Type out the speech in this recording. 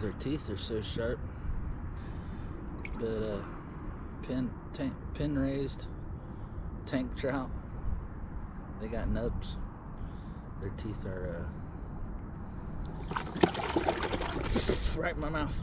Their teeth are so sharp. But uh, pin, tank, pin raised tank trout, they got nubs. Their teeth are uh, right in my mouth.